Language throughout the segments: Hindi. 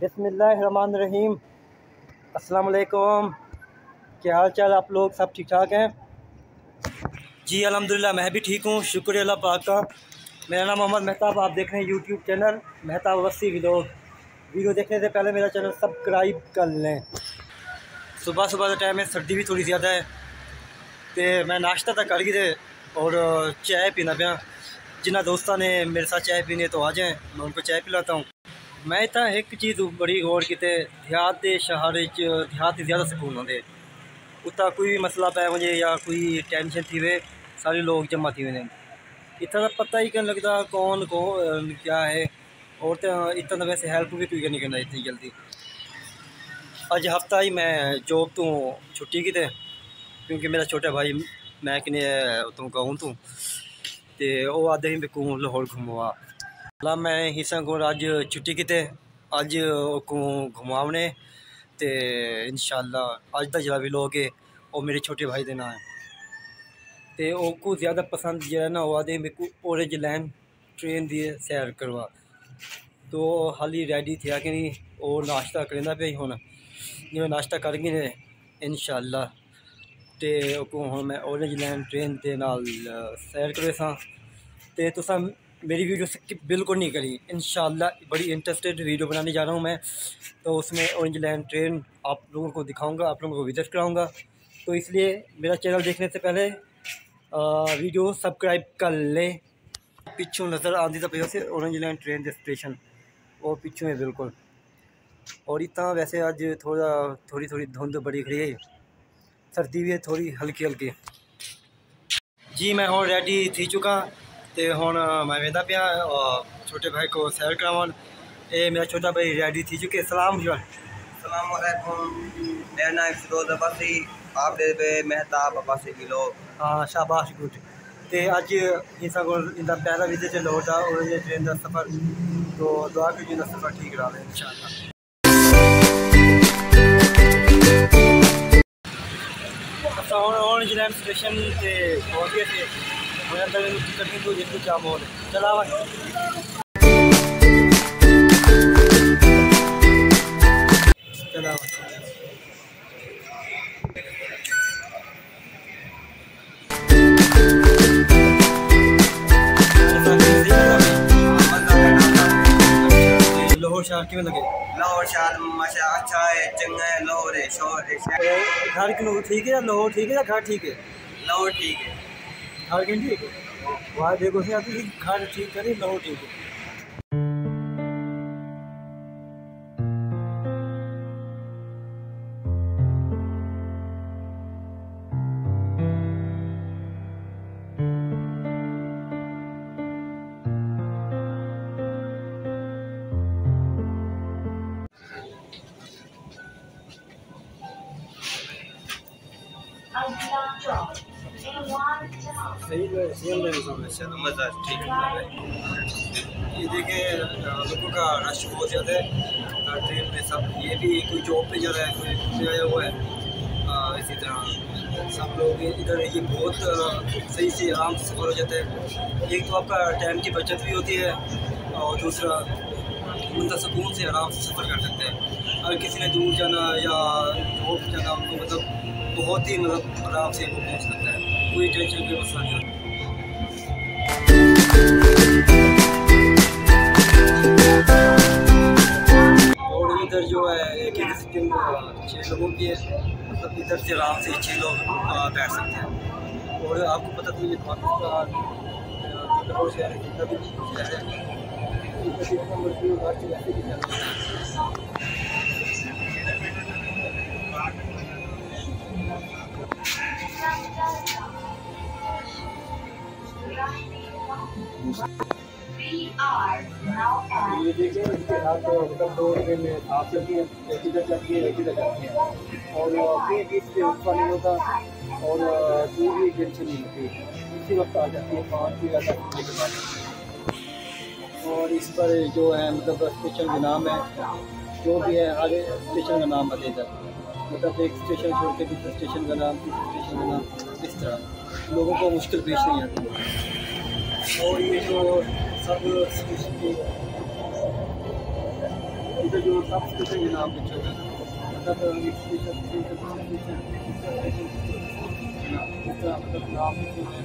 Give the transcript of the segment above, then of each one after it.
बिसमीम अस्सलाम क्या हाल चाल आप लोग? सब ठीक ठाक हैं? जी अलहमदिल्ला मैं भी ठीक हूँ। शुक्र अल्लाह पाक का। मेरा नाम मोहम्मद मेहताब, आप देख रहे हैं यूट्यूब चैनल मेहताब वसी विलोग वीडियो देखने से पहले मेरा चैनल सब्सक्राइब कर लें। सुबह सुबह का टाइम है, सर्दी भी थोड़ी ज़्यादा है। तो मैं नाश्ता तक कर गए और, चाय पीना पाया। जिन्हें दोस्तों ने मेरे साथ चाय पीने तो आ जाएँ। मैं उनको चाय पिलाता हूँ। मैं तो एक चीज़ बड़ी गौर की देहात के शहर देहात ज़्यादा सुकून होंगे उतना कोई भी मसला पै वजे या कोई टेंशन थी वे, सारे लोग जमा थी वे इतना तो पता ही क्या लगता कौन कौन क्या है, और तो इतना वैसे हेल्प भी कोई नहीं करना इतनी जल्दी। अज हफ़्ता ही मैं जॉब तो छुट्टी की क्योंकि मेरा छोटा भाई मैं कि उतों गाँव तू तो आते ही बिकू लाहौर घूमवा मैं हिस्सा को अज छुट्टी की अज घुमावने तो इनशाला अज का जो भी लोग है मेरे छोटे भाई के है तो को ज़्यादा पसंद जो है ना आदे मेरे को ऑरेंज लैन ट्रेन की सैर करवा तो हाली रेडी थे कि नहीं और नाश्ता करेंदा पे हूँ जो नाश्ता कर गए ने इनशाला तो हूँ मैं ऑरेंज लैन ट्रेन के नाल सैर करे सा तो मेरी वीडियो स्किप बिल्कुल नहीं करी। इन बड़ी इंटरेस्टेड वीडियो बनाने जा रहा हूँ मैं। तो उसमें ऑरेंज लैंड ट्रेन आप लोगों को दिखाऊँगा आप लोगों को विज़िट कराऊँगा। तो इसलिए मेरा चैनल देखने से पहले आ, वीडियो सब्सक्राइब कर लें। पिछू नज़र आती तो से ऑरेंज लैंड ट्रेन स्टेशन और पिछू है बिल्कुल। और इतना वैसे अज थोड़ा थोड़ी थोड़ी धुंध बड़ी खड़ी है। सर्दी भी है थोड़ी हल्की हल्की जी मैं हूँ रेडी थी चुका। तो हूँ मैं वेंदा पाया छोटे भाई को सैर करावन ये मेरा छोटा भाई रेडी थी चुके सलाम सलाम मेरा नाम फिरोज अब्बासी आप पे मेहताब अब्बासी की लोग। हाँ शाबाश गुड। तो अज इंसा को इंदा पहला विज़िट लाहौर था और ये ट्रेन का सफ़र तो दुआ करिए इंदा सफ़र ठीक रहा है इंशाल्लाह लैंड स्टेशन से पहुँच गए थे क्या माहौल है लाहौर शहर किमें लगे लाहौर शहर माशा अच्छा है? चंगा है लाहौर है शोर है घर के ठीक है? या लाहौर ठीक है या घर ठीक है? लाहौर ठीक है। घर के है? वहाँ देखो से आती घर ठीक करी नौ ठीक है सही ये देखें लोगों का रश बहुत ज़्यादा है ट्रेन में सब, ये भी कोई जॉब पे जा रहा है, कोई आया हुआ है इसी तरह। सब लोग इधर, ये बहुत सही से आराम से सफ़र हो जाता है। एक तो आपका टाइम की बचत भी होती है, और दूसरा, बंदा सुकून से आराम से सफ़र कर सकते हैं। अगर किसी ने दूर जाना या जॉब जाना उनको मतलब बहुत ही मतलब आराम से वो पहुँच सकता है। कोई टेंशन की मसला नहीं और इधर जो है, एक एक छः लोगों की है। मतलब इधर से आराम से छः लोग बैठ सकते हैं। और आपको पता तो ये पाकिस्तान ये देखिए इसके हाथ मतलब दो ट्रेन में है एक चलती है एक चलती है और से उसका नहीं होता और भी टेंशन नहीं होती इसी वक्त आ जाती है पाँच ज़्यादा के बाद और इस पर जो है मतलब स्टेशन का नाम है, जो भी है हर स्टेशन का नाम बतेगा मतलब एक स्टेशन छोड़ के दूसरे स्टेशन का नाम तीसरे स्टेशन का नाम इस तरह। लोगों को मुश्किल पेश नहीं आती। और ये जो सब इधर जो सब कुछ है नाम लिखे मतलब मतलब नाम लिखे हुए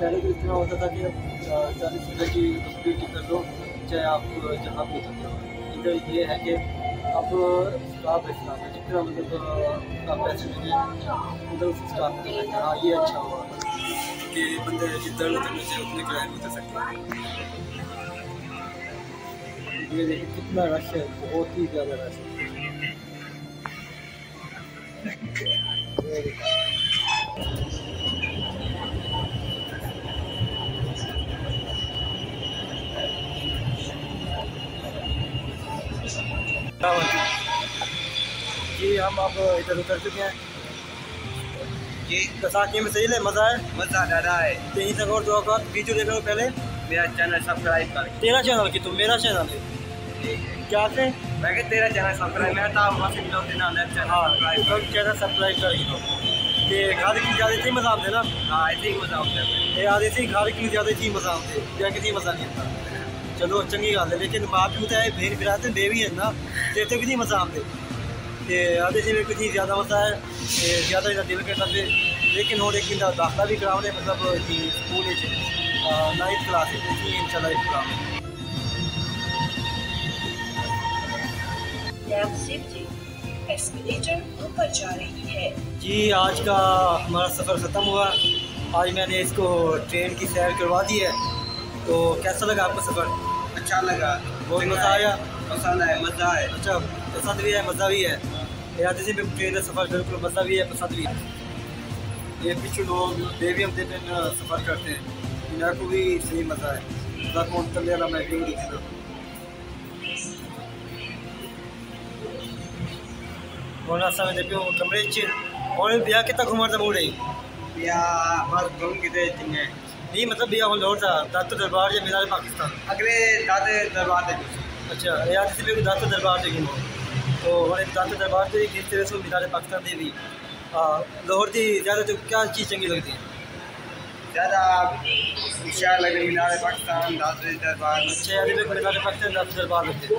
पहले तो इतना होता था कि चालीस रुपये की तस्वीर कर लो चाहे आप, जहाँ भी लो इधर ये है कि अब स्टाफ इस्लाम जितना मतलब पैसे मिले उधर उस स्टाफ में हाँ ये अच्छा हुआ। कि बंदे जितना मतलब से उतने किराए में उतर सकते हैं। ये देखिए, कितना रश है, बहुत ही ज़्यादा रश है। हम अब इधर उतर चुके हैं। जी। बैसाखी में सही है मज़ा है मज़ा ज़्यादा है यहीं तक और दो वीडियो देख लो पहले? मेरा चैनल सब्सक्राइब कर। तेरा चैनल की तुम मेरा चैनल है। क्या से मैं कि तेरा चैनल सब्सक्राइब मैं तो वहाँ से मिलो देना चैनल हाँ तो चैनल सब्सक्राइब कर दो। ते घर की ज़्यादा थी मज़ा आते ना? हाँ ऐसे ही मज़ा ये थी घर की ज़्यादा थी मज़ा आते या किसी मज़ा नहीं आता चलो चंगी गल है लेकिन माँ प्यो तो है भेड़ फिरा ते बेबी है ना? ते इतने कितनी मज़ा आते ते आदि से कितनी ज़्यादा मज़ा है ज़्यादा ज़्यादा दिल करता थे। लेकिन हूँ एक इंदा दाखला भी कराने मतलब कि school ninth class lab safety escalator ऊपर जा रही है। जी आज का हमारा सफ़र ख़त्म हुआ। आज मैंने इसको ट्रेन की सैर करवा दी है। तो कैसा लगा आपका सफ़र? अच्छा लगा। बहुत मज़ा आया। पसंद है मज़ा है अच्छा पसंद भी है मज़ा भी है। भी ट्रेन सफ़र बिल्कुल मज़ा भी है पसंद भी है। ये पीछे लोग बेबी हम सफ़र करते हैं। इन्हें को भी सही मज़ा है। मज़ा कौन लिया मैं कमरे च और ब्याह कितना था है बस घूम के नहीं मतलब ब्याह था। दातो दरबार या पाकिस्तान? अगले दरबार अच्छा इसी पे दातो दरबार से घूमो तो एक दातो दरबार से गिनते हुए सो मीनार पाकिस्तान दे भी लाहौर की ज़्यादा तो क्या चीज़ चंगी लगती है? ज़्यादा विशाल लग मीनार पाकिस्तान दादे दरबार। अच्छा इधर मीनार पाकिस्तान दातो दरबार लगते हैं।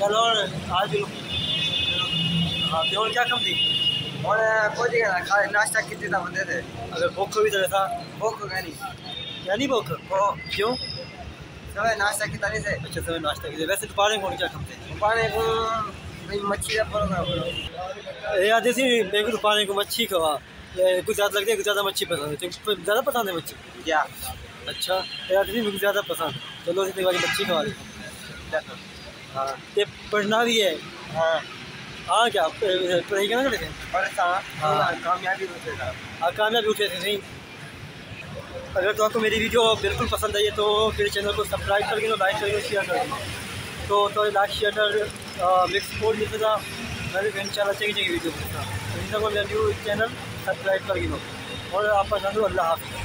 चलो आज हाँ तो और क्या कम थी? और कोई जगह ना खा नाश्ता कितने था बंदे थे अगर भूख भी तरह था भूख गई नहीं क्या नहीं भूख ओ क्यों समय नाश्ता कितना नहीं थे अच्छा समय नाश्ता के लिए वैसे दोपहर में कौन क्या थे पानी को मच्छी का प्रोग्राम याद ऐसी मेरे को दोपहर को मच्छी खवा कुछ ज़्यादा लगती है कुछ ज़्यादा मच्छी पसंद है तो ज़्यादा पसंद है मच्छी क्या अच्छा याद ऐसी मेरे को ज़्यादा पसंद चलो इतनी बारी मच्छी खवा दी हाँ ये पढ़ना भी है हाँ हाँ क्या? पढ़ाई करना हाँ। कामयाबी हाँ कामयाबी उठे थे नहीं। अगर तो आपको मेरी वीडियो बिल्कुल पसंद आई है तो मेरे चैनल को सब्सक्राइब करके लो लाइक करके शेयर कर तो तो लाइक शेयर कर मेरे सपोर्ट मिलता था। मैं भी इंशाल्लाह चाहिए चाहिए वीडियो तो मेरा न्यू चैनल सब्सक्राइब करके और आप पसंद हो अल्लाह हाफिज़।